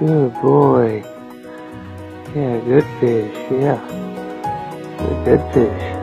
Good boy. Yeah, good fish. Yeah. Good, fish.